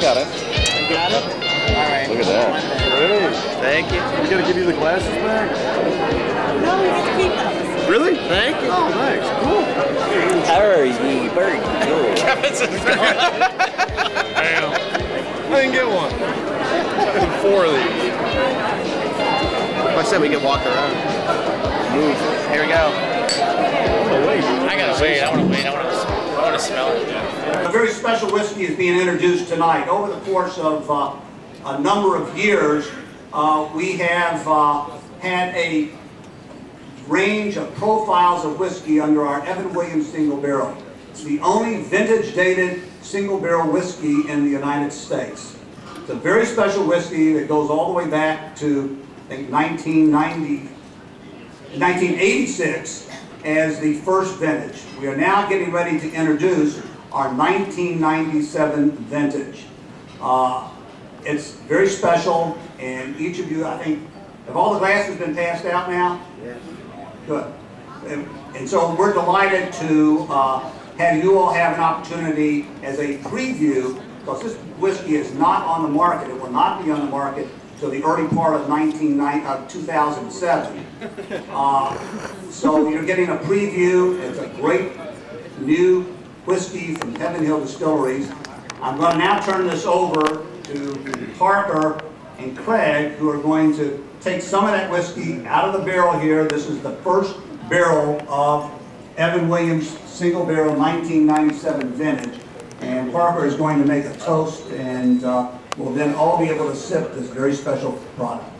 got it. Got it? All right. Look at that. Hey, Thank you. we gotta give you the glasses back? No, we get to keep those. Really? Thank you. Oh, thanks. Cool. Harry, bird. Damn. I didn't get one. Four of these. I said we can walk around. Move. Here we go. Oh, wait. I gotta wait. I wanna wait. I wanna, I wanna smell it. A very special whiskey is being introduced tonight. Over the course of uh, a number of years, uh, we have uh, had a range of profiles of whiskey under our Evan Williams single barrel. It's the only vintage dated single barrel whiskey in the United States. It's a very special whiskey that goes all the way back to, I think, 1990, 1986 as the first vintage. We are now getting ready to introduce our 1997 vintage. Uh, It's very special, and each of you, I think, have all the glasses been passed out now? Yes. Good. And and so we're delighted to uh, have you all have an opportunity as a preview, because this whiskey is not on the market, it will not be on the market till the early part of 1990 uh, 2007. Uh, So you're getting a preview, it's a great new whiskey from Heaven Hill Distilleries. I'm going to now turn this over to Parker and Craig, who are going to take some of that whiskey out of the barrel here. This is the first barrel of Evan Williams Single Barrel 1997 vintage. And Parker is going to make a toast, and uh, we'll then all be able to sip this very special product.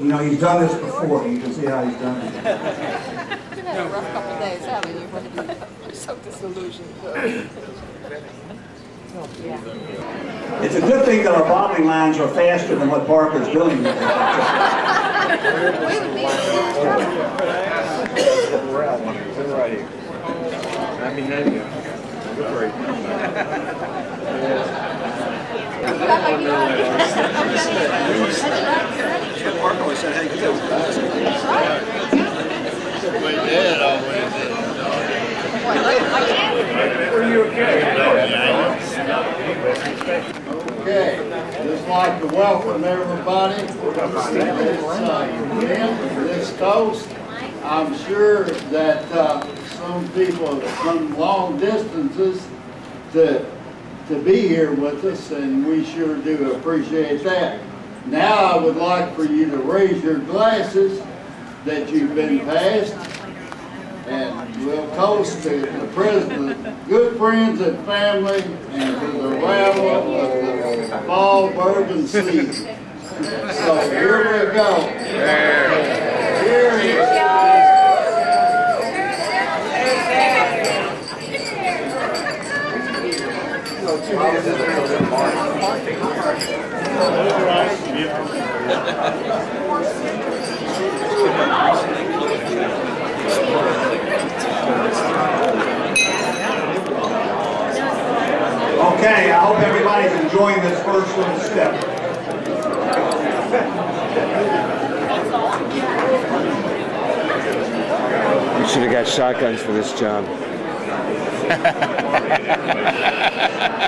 You know, he's done this before, you can see how he's done it. You've had a rough couple days, haven't you? I'm so disillusioned. It's a good thing that our bottling lines are faster than what Parker's doing. Right here. Like to welcome everybody uh, this toast. I'm sure that, uh, some people come long distances to, to be here with us, and we sure do appreciate that. Now, I would like for you to raise your glasses that you've been passed, and we'll toast to the president, good friends and family, and to the arrival of the fall bourbon season. So here we go. Here is Okay, I hope everybody's enjoying this first little step. You should have got shotguns for this job.